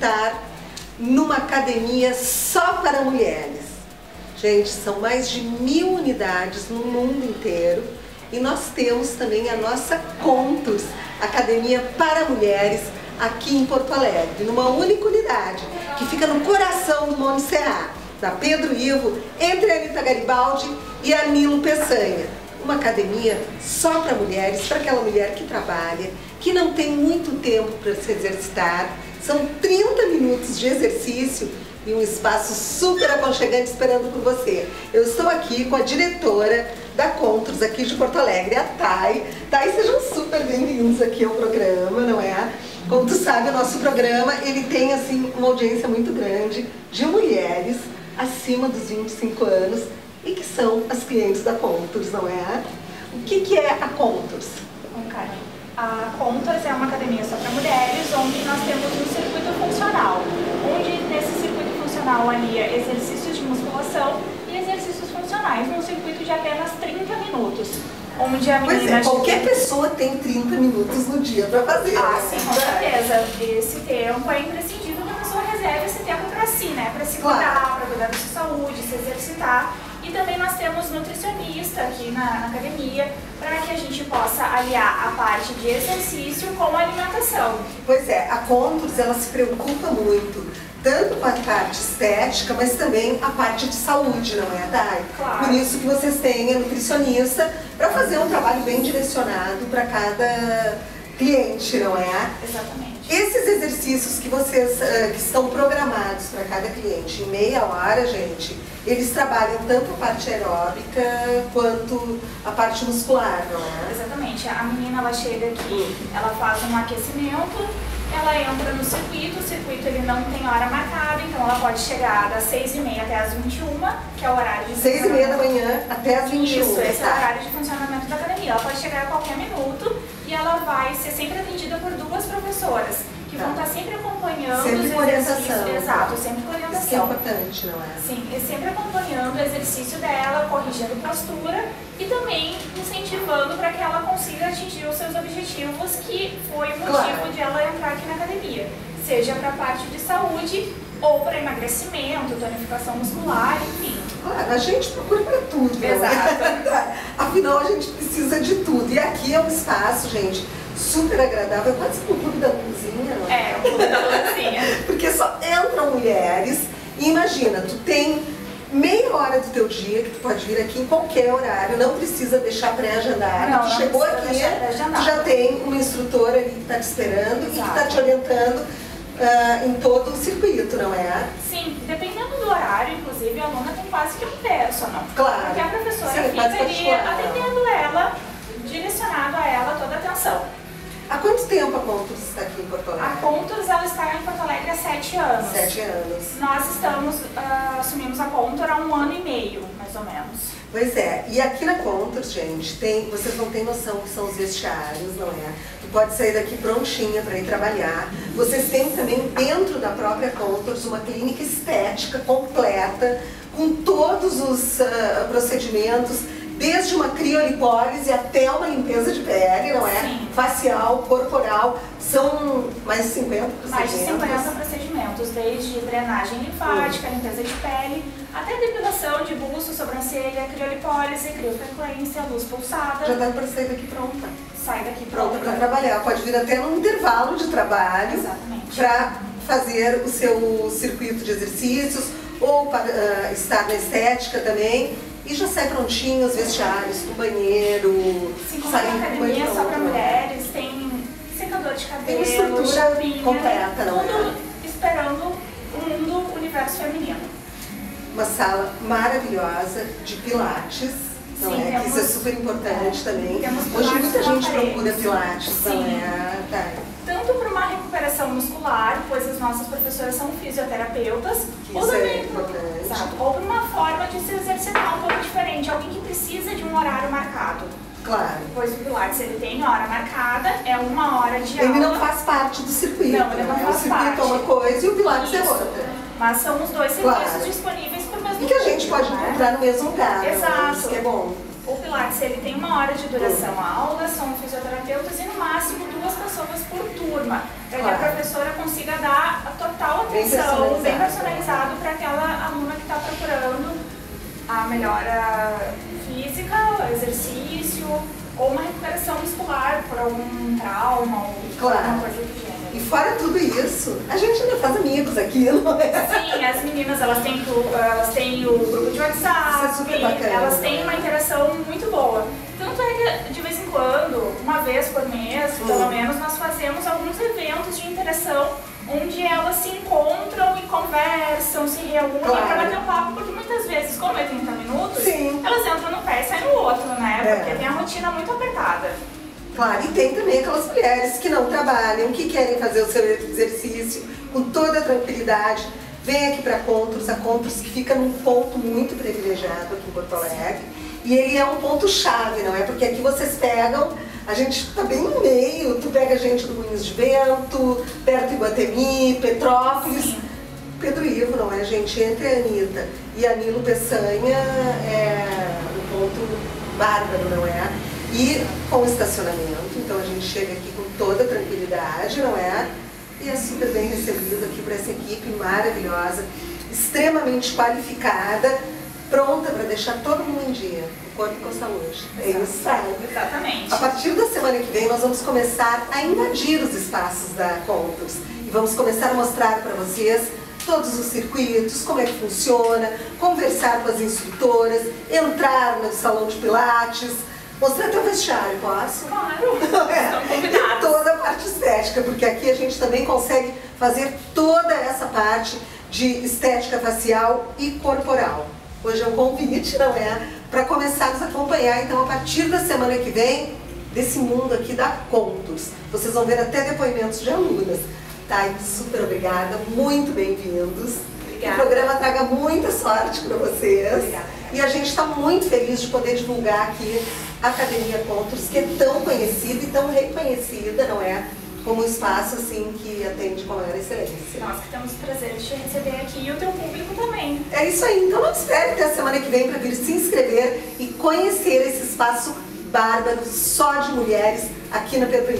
estar numa academia só para mulheres. Gente, são mais de mil unidades no mundo inteiro e nós temos também a nossa Contos, Academia para Mulheres, aqui em Porto Alegre, numa única unidade, que fica no coração do Monte Serra, da Pedro Ivo, entre a Anitta Garibaldi e a Nilo Peçanha. Uma academia só para mulheres, para aquela mulher que trabalha, que não tem muito tempo para se exercitar. São 30 minutos de exercício e um espaço super aconchegante esperando por você. Eu estou aqui com a diretora da Contros aqui de Porto Alegre, a Thay. Thay, sejam super bem-vindos aqui ao programa, não é? Como tu sabe, o nosso programa ele tem assim uma audiência muito grande de mulheres acima dos 25 anos e que são as clientes da Contors, não é? O que, que é a Contors? Bom, Karen, a Contors é uma academia só para mulheres, onde nós temos um circuito funcional, onde nesse circuito funcional alia exercícios de musculação e exercícios funcionais, num circuito de apenas 30 minutos. Onde a pois é, qualquer pessoa tem 30 minutos no dia para fazer. Ah, sim, com certeza. Esse tempo é imprescindível que a pessoa reserve esse tempo para si, né? Para se claro. cuidar, para cuidar da sua saúde, se exercitar. E também nós temos nutricionista aqui na, na academia, para que a gente possa aliar a parte de exercício com a alimentação. Pois é, a Contours ela se preocupa muito tanto com a parte estética, mas também a parte de saúde, não é, Dai? Claro. Por isso que vocês têm a nutricionista para fazer um trabalho bem direcionado para cada cliente, não é? Exatamente. Esses exercícios que vocês uh, que estão programados para cada cliente em meia hora, gente, eles trabalham tanto a parte aeróbica quanto a parte muscular, não é? Exatamente. A menina ela chega aqui, ela faz um aquecimento, ela entra no circuito, o circuito ele não tem hora marcada, então ela pode chegar das 6h30 até as 21 que é o horário de 6 e meia da manhã até as 21 Isso, esse tá. é o horário de funcionamento da academia. Ela pode chegar a qualquer minuto e ela vai ser sempre atendida por duas professoras que tá. vão estar sempre acompanhando sempre os exercícios. Exato, sempre com orientação. Isso é importante, não é? Sim, e sempre acompanhando o exercício dela, corrigindo postura e também incentivando para que ela consiga atingir os seus objetivos, que foi o motivo claro. de ela entrar aqui na academia. Seja para a parte de saúde ou para emagrecimento, tonificação muscular. Claro, a gente procura para tudo. É? Exato. Afinal, a gente precisa de tudo. E aqui é um espaço, gente, super agradável. Pode ser o clube da luzinha, não é? É, o clube da luzinha. Porque só entram mulheres. E imagina, tu tem meia hora do teu dia que tu pode vir aqui em qualquer horário, não precisa deixar pré-agendado. Tu chegou aqui, tu já tem uma instrutora ali que está te esperando Exato. e que está te orientando uh, em todo o circuito, não é? Sim, dependendo do horário, inclusive, a aluna tem quase que um personal. Claro. Porque a professora Sim, fica ali atendendo ela, direcionado a ela toda a atenção. Há quanto tempo a Contos está aqui em Porto Alegre? A Contos ela está em Porto Alegre há sete anos. Sete anos. Nós estamos, uh, assumimos a Contour há um ano e meio, mais ou menos. Pois é, e aqui na Contours, gente, tem, vocês não têm noção que são os vestiários, não é? Tu pode sair daqui prontinha para ir trabalhar. Vocês têm também dentro da própria Contours uma clínica estética completa, com todos os uh, procedimentos desde uma criolipólise até uma limpeza de pele, não é? Sim. Facial, corporal, são mais de 50 procedimentos. Mais de 50 procedimentos, desde drenagem linfática, uhum. limpeza de pele, até depilação de busto, sobrancelha, criolipólise, criofrequência, luz pulsada. Já dá para sair daqui pronta. Sai daqui pronta. Pronta para trabalhar. Pode vir até num intervalo de trabalho. Exatamente. Para fazer o seu circuito de exercícios ou para uh, estar na estética também e já sai prontinho os vestiários, o banheiro, Sim, como sair academia só para mulheres, tem secador de cabelo, tem estrutura chapinha, completa, não tudo é? esperando o mundo universo feminino. Uma sala maravilhosa de pilates, não Sim, é? Temos, Isso é super importante é, também. Hoje muita gente procura pilates, Sim. não é? Tá. Recuperação muscular, pois as nossas professoras são fisioterapeutas, que ou é também é. Exato, ou para uma forma de se exercitar um pouco diferente, alguém que precisa de um horário marcado. Claro. Pois o Pilates ele tem hora marcada, é uma hora de aula. Ele não faz parte do circuito. Não, ele não, é? faz O circuito parte. é uma coisa e o Pilates Isso. é outra. Mas são os dois serviços Claro. disponíveis para o mesmo E que a gente pode né? encontrar no mesmo lugar. Exato. Isso que é bom. O Pilates ele tem uma hora de duração. A aula são fisioterapeutas e no máximo duas pessoas por turma. Para que a professora consiga dar a total atenção, bem personalizado para aquela aluna que está procurando a melhora física, o exercício ou uma recuperação muscular por algum trauma ou claro. alguma coisa do gênero. E fora tudo isso, a gente ainda faz amigos aqui, não é? Sim, as meninas elas têm, elas têm o grupo de WhatsApp, é elas têm uma interação muito boa. Tanto é que de vez em quando, uma vez por mês, hum. pelo menos, nós fazemos alguns eventos de interação onde elas se encontram e conversam, se reúnem claro. para bater um papo, porque muitas vezes, como é 30 minutos, Sim. elas entram no pé e saem no outro, né? É. Porque tem a rotina muito apertada. Claro, e tem também aquelas mulheres que não trabalham, que querem fazer o seu exercício com toda tranquilidade. Vem aqui para Contros, a Contros que fica num ponto muito privilegiado aqui em Porto Alegre. E ele é um ponto chave, não é? Porque aqui vocês pegam, a gente está bem no meio, tu pega gente do Moinhos de Vento, perto de Guatemi, Petrópolis. Pedro Ivo, não é, gente? Entre a Anitta e a Nilo Peçanha é um ponto bárbaro, não é? E com estacionamento, então a gente chega aqui com toda tranquilidade, não é? E é super bem recebido aqui por essa equipe maravilhosa, extremamente qualificada, pronta para deixar todo mundo em dia, o corpo com saúde. É isso aí. Exatamente. A partir da semana que vem nós vamos começar a invadir os espaços da Contos e vamos começar a mostrar para vocês todos os circuitos, como é que funciona, conversar com as instrutoras, entrar no salão de pilates, Mostrar o vestiário, posso? Claro, é. toda a parte estética, porque aqui a gente também consegue fazer toda essa parte de estética facial e corporal. Hoje é um convite, não é? Para começarmos a acompanhar, então, a partir da semana que vem, desse mundo aqui da Contos. Vocês vão ver até depoimentos de alunas. Tá? super obrigada, muito bem-vindos. O programa traga muita sorte para vocês. Obrigada. E a gente está muito feliz de poder divulgar aqui Academia Contos, que é tão conhecida e tão reconhecida, não é? Como um espaço assim que atende com maior excelência. Nós que temos o prazer de te receber aqui e o teu público também. É isso aí, então não espere até a semana que vem para vir se inscrever e conhecer esse espaço bárbaro só de mulheres aqui na Pedro